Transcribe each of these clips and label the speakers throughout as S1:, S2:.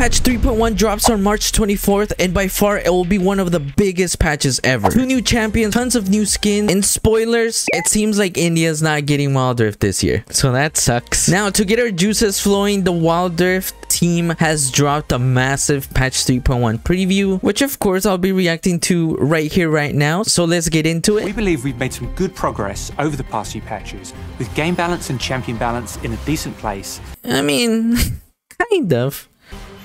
S1: patch 3.1 drops on March 24th, and by far it will be one of the biggest patches ever. Two new champions, tons of new skins, and spoilers, it seems like India's not getting Wild Rift this year. So that sucks. Now, to get our juices flowing, the Wild Rift team has dropped a massive patch 3.1 preview, which of course I'll be reacting to right here, right now. So let's get into it.
S2: We believe we've made some good progress over the past few patches, with game balance and champion balance in a decent place.
S1: I mean, kind of.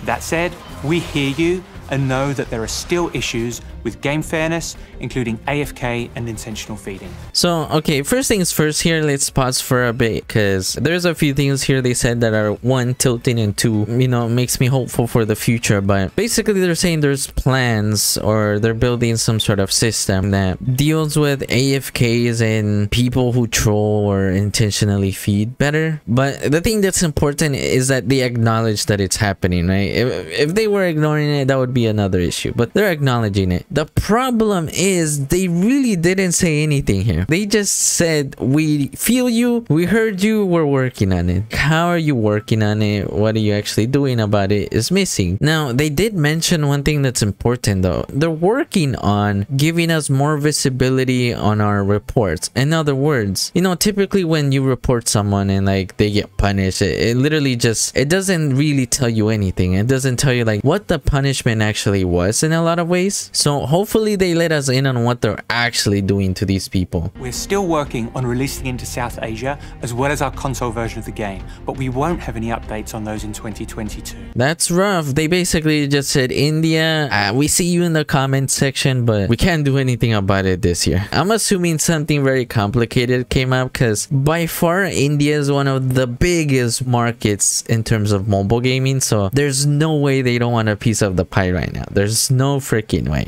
S2: That said, we hear you and know that there are still issues with game fairness, including AFK and intentional feeding.
S1: So, okay, first things first here, let's pause for a bit because there's a few things here they said that are one, tilting and two, you know, makes me hopeful for the future. But basically, they're saying there's plans or they're building some sort of system that deals with AFKs and people who troll or intentionally feed better. But the thing that's important is that they acknowledge that it's happening, right? If, if they were ignoring it, that would be another issue, but they're acknowledging it. The problem is they really didn't say anything here. They just said, we feel you, we heard you, we're working on it. How are you working on it? What are you actually doing about it is missing. Now, they did mention one thing that's important though. They're working on giving us more visibility on our reports. In other words, you know, typically when you report someone and like they get punished, it, it literally just, it doesn't really tell you anything. It doesn't tell you like what the punishment actually was in a lot of ways. So hopefully they let us in on what they're actually doing to these people.
S2: We're still working on releasing into South Asia as well as our console version of the game, but we won't have any updates on those in 2022.
S1: That's rough. They basically just said, India, uh, we see you in the comment section, but we can't do anything about it this year. I'm assuming something very complicated came up because by far India is one of the biggest markets in terms of mobile gaming. So there's no way they don't want a piece of the pie right now. There's no freaking way.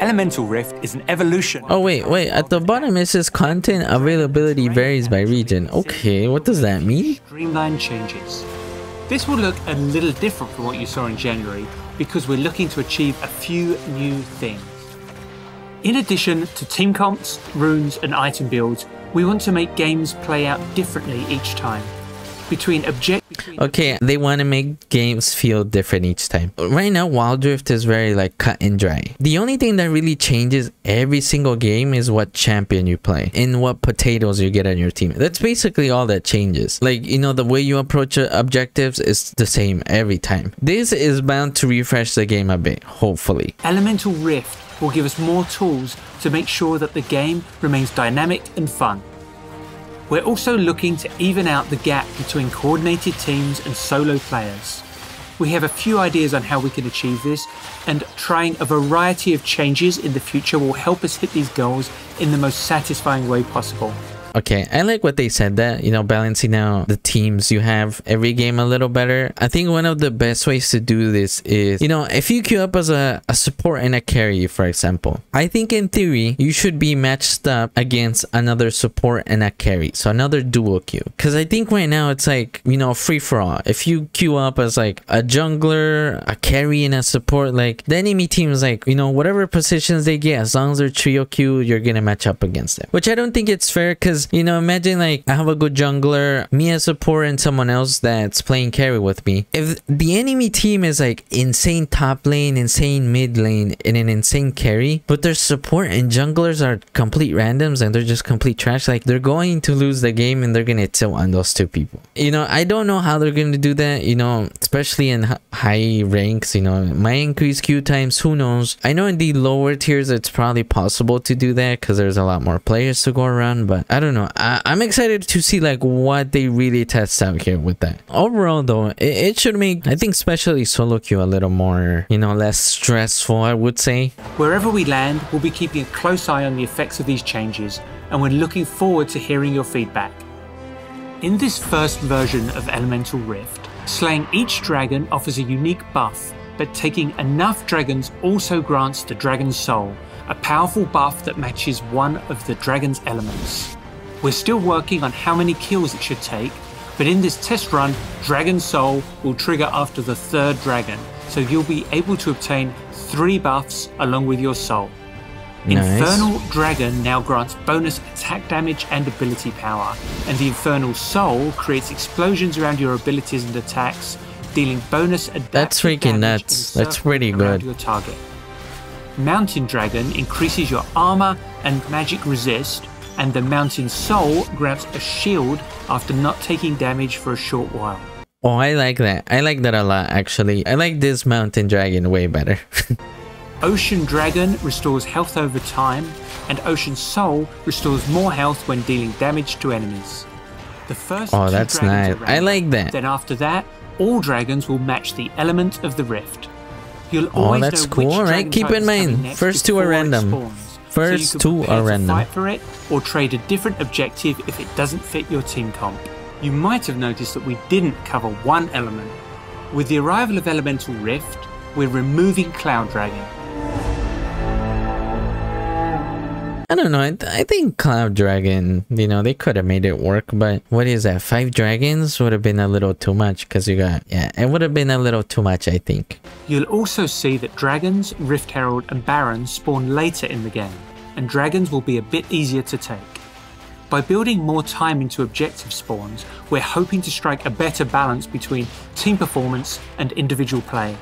S2: Elemental Rift is an evolution.
S1: Oh wait, wait, at the bottom it says content availability varies by region. Okay, what does that mean?
S2: Streamline changes. This will look a little different from what you saw in January because we're looking to achieve a few new things. In addition to team comps, runes and item builds, we want to make games play out differently each time between object
S1: okay they want to make games feel different each time. Right now wild rift is very like cut and dry. The only thing that really changes every single game is what champion you play and what potatoes you get on your team. That's basically all that changes. Like you know the way you approach uh, objectives is the same every time. This is bound to refresh the game a bit hopefully.
S2: Elemental rift will give us more tools to make sure that the game remains dynamic and fun we're also looking to even out the gap between coordinated teams and solo players. We have a few ideas on how we can achieve this, and trying a variety of changes in the future will help us hit these goals in the most satisfying way possible.
S1: Okay, I like what they said that, you know, balancing out the teams you have every game a little better. I think one of the best ways to do this is, you know, if you queue up as a, a support and a carry, for example, I think in theory, you should be matched up against another support and a carry. So another dual queue. Because I think right now it's like, you know, free for all. If you queue up as like a jungler, a carry, and a support, like the enemy team is like, you know, whatever positions they get, as long as they're trio queue, you're going to match up against them. Which I don't think it's fair because you know, imagine like I have a good jungler, me as support, and someone else that's playing carry with me. If the enemy team is like insane top lane, insane mid lane, and an insane carry, but their support and junglers are complete randoms and they're just complete trash, like they're going to lose the game and they're gonna tilt on those two people. You know, I don't know how they're gonna do that, you know, especially in high ranks, you know, my increased queue times, who knows? I know in the lower tiers it's probably possible to do that because there's a lot more players to go around, but I don't don't know. I, am excited to see like what they really test out here with that. Overall though, it, it should make, I think especially solo queue a little more, you know, less stressful, I would say.
S2: Wherever we land, we'll be keeping a close eye on the effects of these changes and we're looking forward to hearing your feedback. In this first version of Elemental Rift, slaying each dragon offers a unique buff, but taking enough dragons also grants the Dragon's Soul, a powerful buff that matches one of the dragon's elements. We're still working on how many kills it should take, but in this test run, Dragon Soul will trigger after the third dragon, so you'll be able to obtain three buffs along with your soul.
S1: Nice.
S2: Infernal Dragon now grants bonus attack damage and ability power, and the Infernal Soul creates explosions around your abilities and attacks, dealing bonus
S1: That's freaking
S2: damage
S1: nuts.
S2: and
S1: That's pretty good.
S2: Your target. Mountain Dragon increases your armor and magic resist, and the Mountain Soul grants a shield after not taking damage for a short while.
S1: Oh, I like that. I like that a lot, actually. I like this mountain dragon way better.
S2: Ocean Dragon restores health over time, and Ocean Soul restores more health when dealing damage to enemies. The first
S1: Oh, that's nice.
S2: are
S1: I like that.
S2: Then after that, all dragons will match the element of the rift. You'll
S1: Oh,
S2: always
S1: that's
S2: know
S1: cool.
S2: which
S1: Alright, keep in mind, first two are random. First
S2: so
S1: two are random.
S2: Fight for it, or trade a different objective if it doesn't fit your team comp. You might have noticed that we didn't cover one element. With the arrival of Elemental Rift, we're removing Cloud Dragon.
S1: I don't know. I, th- I think Cloud Dragon, you know, they could have made it work, but what is that? Five dragons would have been a little too much because you got, yeah, it would have been a little too much, I think.
S2: You'll also see that dragons, Rift Herald, and Barons spawn later in the game, and dragons will be a bit easier to take. By building more time into objective spawns, we're hoping to strike a better balance between team performance and individual play.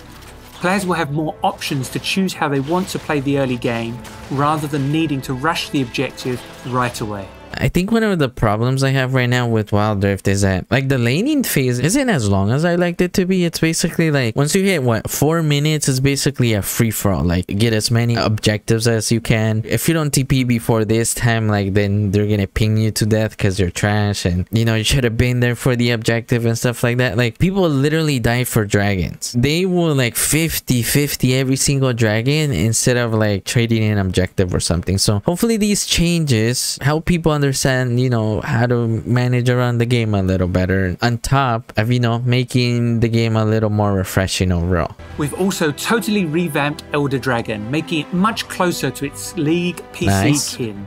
S2: Players will have more options to choose how they want to play the early game rather than needing to rush the objective right away.
S1: I think one of the problems I have right now with Wild Rift is that like the laning phase isn't as long as I liked it to be. It's basically like once you hit what four minutes, it's basically a free for all. Like get as many objectives as you can. If you don't TP before this time, like then they're gonna ping you to death because you're trash and you know you should have been there for the objective and stuff like that. Like people literally die for dragons. They will like 50 50 every single dragon instead of like trading an objective or something. So hopefully these changes help people understand, you know, how to manage around the game a little better. On top of, you know, making the game a little more refreshing overall.
S2: We've also totally revamped Elder Dragon, making it much closer to its League PC
S1: Nice.
S2: kin.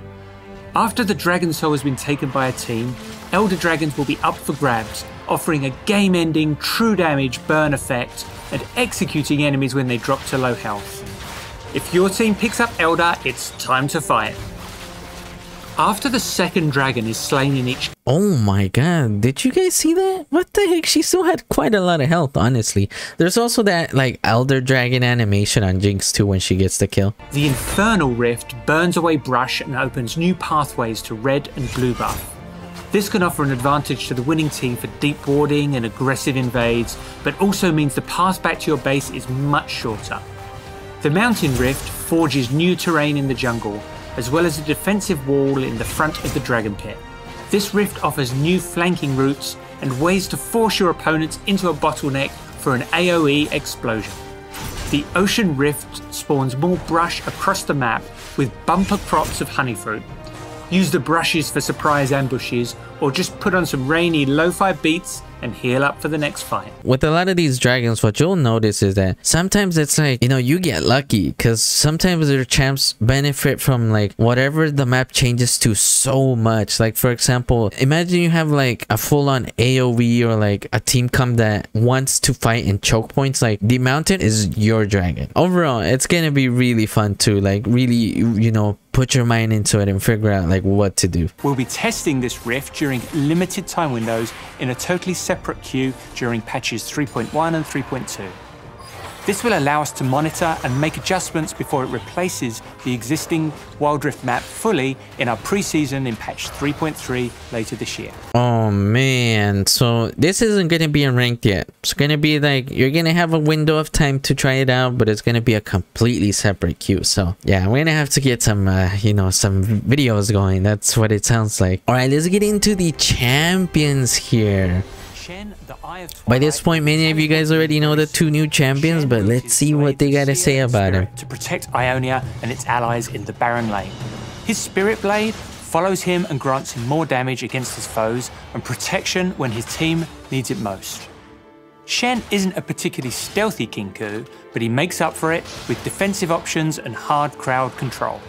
S2: After the Dragon Soul has been taken by a team, Elder Dragons will be up for grabs, offering a game ending, true damage burn effect and executing enemies when they drop to low health. If your team picks up Elder, it's time to fight. After the second dragon is slain in each
S1: Oh my god, did you guys see that? What the heck? She still had quite a lot of health, honestly. There's also that like Elder Dragon animation on Jinx too when she gets the kill.
S2: The Infernal Rift burns away brush and opens new pathways to red and blue buff. This can offer an advantage to the winning team for deep warding and aggressive invades, but also means the path back to your base is much shorter. The Mountain Rift forges new terrain in the jungle, as well as a defensive wall in the front of the Dragon Pit. This rift offers new flanking routes and ways to force your opponents into a bottleneck for an AoE explosion. The Ocean Rift spawns more brush across the map with bumper crops of honeyfruit. Use the brushes for surprise ambushes, or just put on some rainy lo-fi beats and heal up for the next fight.
S1: with a lot of these dragons, what you'll notice is that sometimes it's like, you know, you get lucky because sometimes their champs benefit from like whatever the map changes to so much. Like, for example, imagine you have like a full on AoE or like a team come that wants to fight in choke points. Like, the mountain is your dragon. Overall, it's gonna be really fun to like really, you know, put your mind into it and figure out like what to do.
S2: We'll be testing this rift during limited time windows in a totally separate queue during patches 3.1 and 3.2. This will allow us to monitor and make adjustments before it replaces the existing Wild Rift map fully in our preseason in patch 3.3 later this year.
S1: Oh man, so this isn't gonna be in ranked yet. It's gonna be like you're gonna have a window of time to try it out, but it's gonna be a completely separate queue. So yeah, we're gonna have to get some, uh, you know, some videos going. That's what it sounds like. All right, let's get into the champions here. By this point, many of you guys already know the two new champions, but let's see what they gotta say about him.
S2: To protect Ionia and its allies in the Baron Lane. His Spirit Blade follows him and grants him more damage against his foes and protection when his team needs it most. Shen isn't a particularly stealthy Kinkou, but he makes up for it with defensive options and hard crowd control.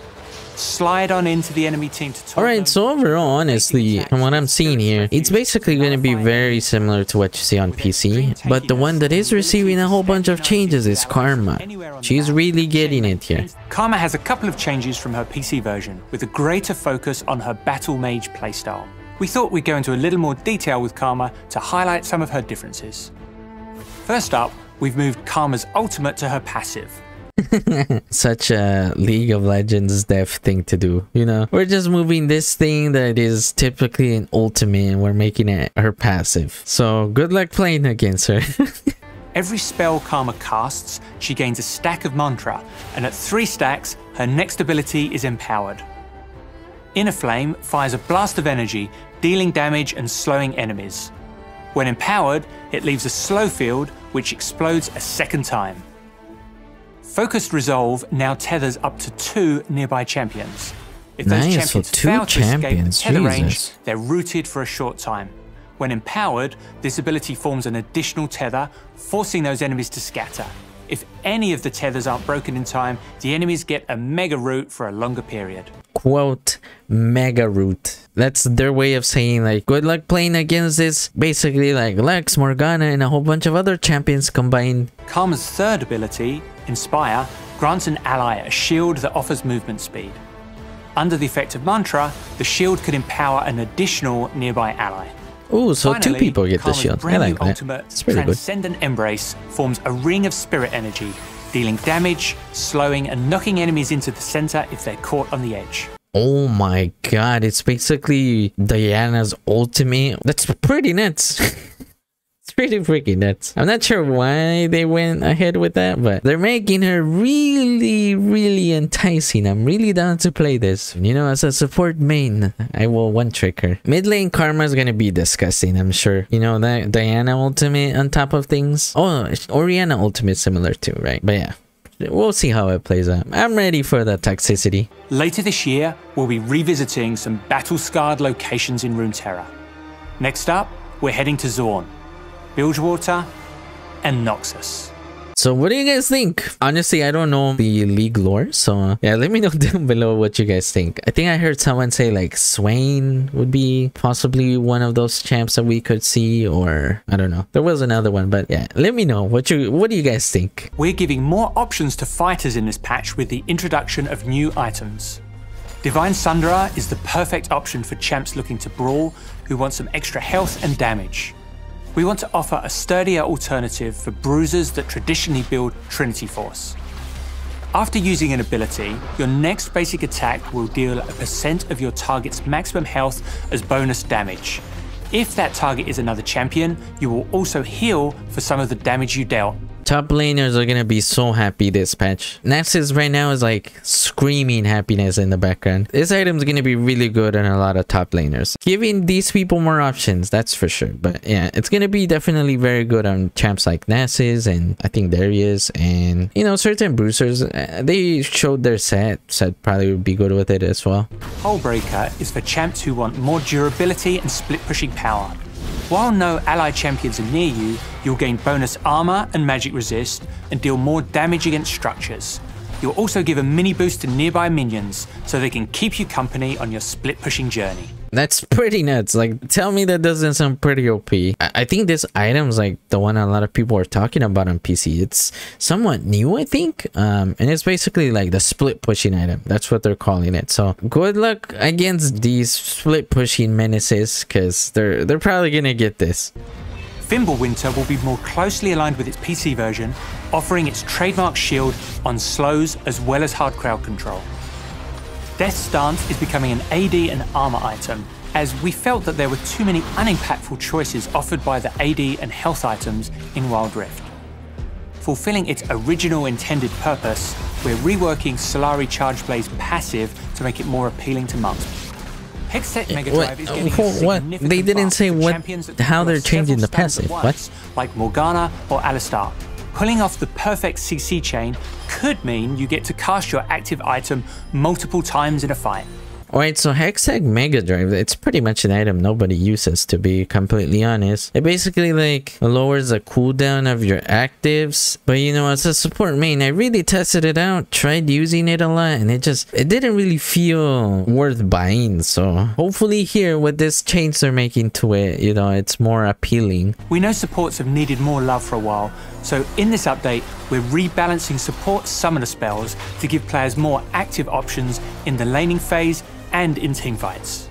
S2: Slide on into the enemy team to
S1: Alright, so overall, honestly, from what I'm seeing here, it's basically going to be very similar to what you see on PC, but the one that is receiving a whole bunch of changes is Karma. She's really getting it here.
S2: Karma has a couple of changes from her PC version, with a greater focus on her Battle Mage playstyle. We thought we'd go into a little more detail with Karma to highlight some of her differences. First up, we've moved Karma's ultimate to her passive.
S1: Such a League of Legends dev thing to do, you know? We're just moving this thing that is typically an ultimate and we're making it her passive. So good luck playing against her.
S2: Every spell Karma casts, she gains a stack of mantra, and at three stacks, her next ability is empowered. Inner Flame fires a blast of energy, dealing damage and slowing enemies. When empowered, it leaves a slow field which explodes a second time. Focused Resolve now tethers up to two nearby champions. If those
S1: Nice,
S2: champions fail to escape the
S1: champions,
S2: tether range, they're rooted for a short time. When empowered, this ability forms an additional tether, forcing those enemies to scatter. If any of the tethers aren't broken in time, the enemies get a mega root for a longer period.
S1: Quote, mega root. That's their way of saying like, good luck playing against this. Basically like Lex, Morgana, and a whole bunch of other champions combined.
S2: Karma's third ability, Inspire, grants an ally a shield that offers movement speed. Under the effect of Mantra, the shield could empower an additional nearby ally.
S1: Ooh, so two people get the
S2: Karma's
S1: shield. I like that. It's pretty good.
S2: Transcendent Embrace, forms a ring of spirit energy, dealing damage, slowing, and knocking enemies into the center if they're caught on the edge.
S1: Oh my god, it's basically Diana's ultimate. That's pretty nuts. pretty freaking nuts. I'm not sure why they went ahead with that, but they're making her really, really enticing. I'm really down to play this. You know, as a support main, I will one trick her. Mid lane Karma is gonna be disgusting, I'm sure. You know, that Diana ultimate on top of things. Oh, Orianna ultimate similar too, right? But yeah. We'll see how it plays out. I'm ready for the toxicity.
S2: Later this year, we'll be revisiting some battle scarred locations in Runeterra. Next up, we're heading to Zaun, Bilgewater, and Noxus.
S1: So what do you guys think? Honestly, I don't know the league lore, so yeah, let me know down below what you guys think. I think I heard someone say like Swain would be possibly one of those champs that we could see, or I don't know. There was another one, but yeah, let me know what you what do you guys think?
S2: We're giving more options to fighters in this patch with the introduction of new items. Divine Sunderer is the perfect option for champs looking to brawl who want some extra health and damage. We want to offer a sturdier alternative for bruisers that traditionally build Trinity Force. After using an ability, your next basic attack will deal a percent of your target's maximum health as bonus damage. If that target is another champion, you will also heal for some of the damage you dealt.
S1: Top laners are gonna be so happy this patch. Nasus right now is like screaming happiness in the background. This item's gonna be really good on a lot of top laners. Giving these people more options, that's for sure. But yeah, it's gonna be definitely very good on champs like Nasus and I think Darius and you know certain bruisers. Uh, they showed their set, so I'd probably would be good with it as well.
S2: Hullbreaker is for champs who want more durability and split pushing power. While no ally champions are near you, you'll gain bonus armor and magic resist and deal more damage against structures. You'll also give a mini boost to nearby minions so they can keep you company on your split pushing journey.
S1: That's pretty nuts. Like, tell me that doesn't sound pretty OP. I, I think this item's like the one a lot of people are talking about on PC. It's somewhat new, I think. Um, and it's basically like the split pushing item. That's what they're calling it. So good luck against these split pushing menaces, because they're they're probably gonna get this.
S2: Fimbulwinter will be more closely aligned with its PC version, offering its trademark shield on slows as well as hard crowd control. Death's Dance is becoming an AD and armor item, as we felt that there were too many unimpactful choices offered by the AD and health items in Wild Rift. Fulfilling its original intended purpose, we're reworking Solari Chargeblade passive to make it more appealing to monks. Hextech Mega
S1: what-
S2: Drive is getting
S1: what? They didn't say what- how they're changing the passive. What?
S2: Like Morgana or Alistar. Pulling off the perfect CC chain could mean you get to cast your active item multiple times in a fight.
S1: Alright, so Hextech Mega Drive, it's pretty much an item nobody uses to be completely honest. It basically like lowers the cooldown of your actives. But you know, as a support main, I really tested it out, tried using it a lot, and it just, it didn't really feel worth buying. So hopefully here with this change they're making to it, you know, it's more appealing.
S2: We know supports have needed more love for a while, so in this update, we're rebalancing support summoner spells to give players more active options in the laning phase and in teamfights.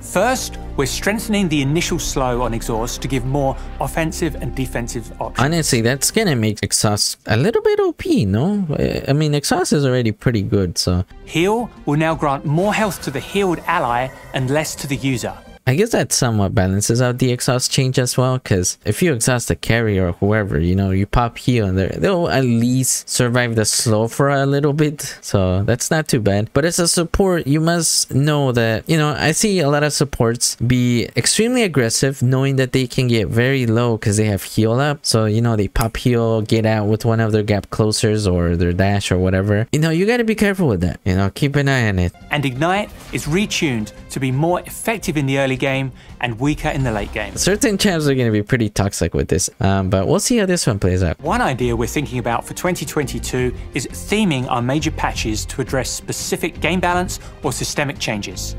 S2: First, we're strengthening the initial slow on exhaust to give more offensive and defensive options.
S1: Honestly, that's gonna make exhaust a little bit OP, no? I mean, exhaust is already pretty good, so...
S2: Heal will now grant more health to the healed ally and less to the user.
S1: I guess that somewhat balances out the exhaust change as well, because if you exhaust the carrier or whoever, you know, you pop heal and they'll at least survive the slow for a little bit. So that's not too bad. But as a support, you must know that, you know, I see a lot of supports be extremely aggressive, knowing that they can get very low because they have heal up. So, you know, they pop heal, get out with one of their gap closers or their dash or whatever. You know, you got to be careful with that. You know, keep an eye on it.
S2: And Ignite is retuned to be more effective in the early game and weaker in the late game.
S1: Certain champs are going to be pretty toxic with this, um, but we'll see how this one plays out.
S2: One idea we're thinking about for 2022 is theming our major patches to address specific game balance or systemic changes.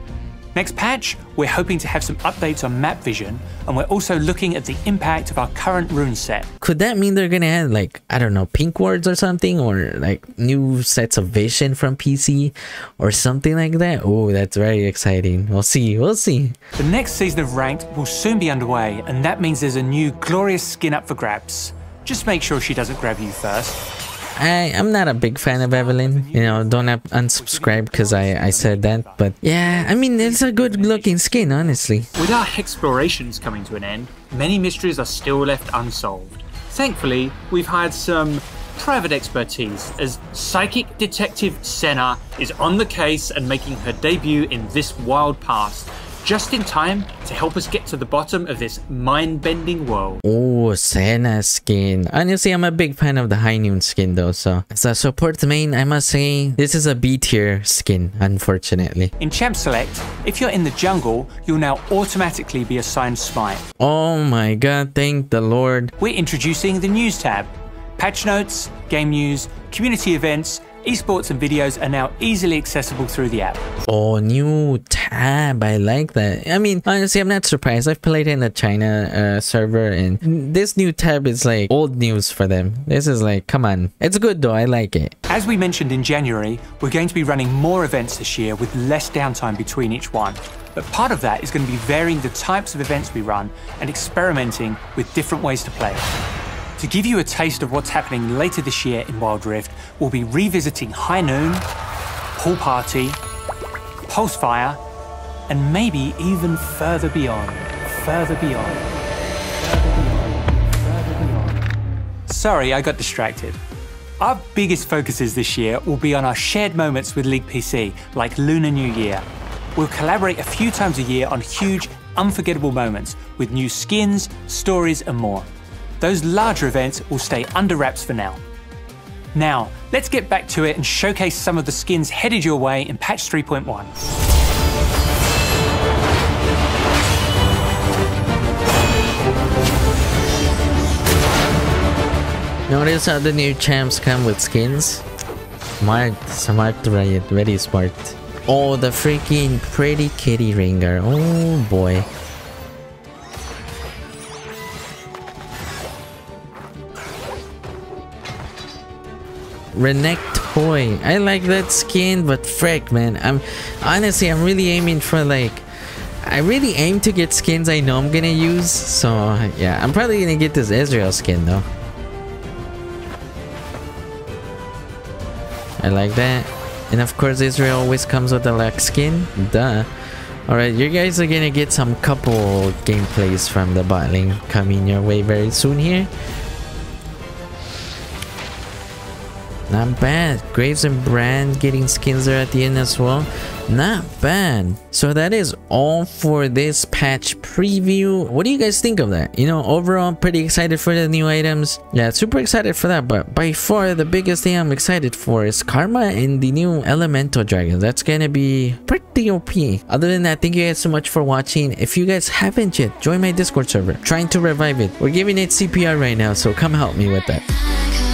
S2: Next patch, we're hoping to have some updates on map vision, and we're also looking at the impact of our current rune set.
S1: Could that mean they're gonna add like, I don't know, pink wards or something? Or like new sets of vision from PC or something like that? Oh, that's very exciting. We'll see, we'll see.
S2: The next season of Ranked will soon be underway, and that means there's a new glorious skin up for grabs. Just make sure she doesn't grab you first.
S1: I, I'm not a big fan of Evelynn, You know, don't unsubscribe because I, I said that. But yeah, I mean, it's a good looking skin, honestly.
S2: With our explorations coming to an end, many mysteries are still left unsolved. Thankfully, we've hired some private expertise as psychic detective Senna is on the case and making her debut in this Wild Pass just in time to help us get to the bottom of this mind-bending world.
S1: Oh, Senna skin. Honestly, I'm a big fan of the High Noon skin though, so as a support main, I must say this is a B tier skin, unfortunately.
S2: In Champ Select, if you're in the jungle, you'll now automatically be assigned Smite.
S1: Oh my god, thank the lord.
S2: We're introducing the News tab. Patch notes, game news, community events, Esports and videos are now easily accessible through the app.
S1: Oh, new tab. I like that. I mean, honestly, I'm not surprised. I've played in the China uh, server and this new tab is like old news for them. This is like, come on. It's good though. I like it.
S2: As we mentioned in January, we're going to be running more events this year with less downtime between each one. But part of that is going to be varying the types of events we run and experimenting with different ways to play. To give you a taste of what's happening later this year in Wild Rift, we'll be revisiting High Noon, Pool Party, Pulsefire, and maybe even further beyond, further beyond, further beyond, further beyond. Sorry, I got distracted. Our biggest focuses this year will be on our shared moments with League PC, like Lunar New Year. We'll collaborate a few times a year on huge, unforgettable moments with new skins, stories, and more. Those larger events will stay under wraps for now. Now, let's get back to it and showcase some of the skins headed your way in patch 3.1.
S1: Notice how the new champs come with skins? Smart, smart Riot, very smart. Oh, the freaking pretty kitty Rengar. Oh boy. Renekton Toy. I like that skin, but frick, man. I'm honestly, I'm really aiming for like. I really aim to get skins I know I'm gonna use. So yeah, I'm probably gonna get this Ezreal skin though. I like that. And of course, Ezreal always comes with a Lux skin. Duh. Alright, you guys are gonna get some couple gameplays from the bot lane coming your way very soon here. Not bad. Graves and Brand getting skins there at the end as well. Not bad. So that is all for this patch preview. What do you guys think of that? You know, overall, pretty excited for the new items. Yeah, super excited for that. But by far, the biggest thing I'm excited for is Karma and the new Elemental Dragon. That's gonna be pretty OP. Other than that, thank you guys so much for watching. If you guys haven't yet, join my Discord server. Trying to revive it. We're giving it CPR right now, so come help me with that.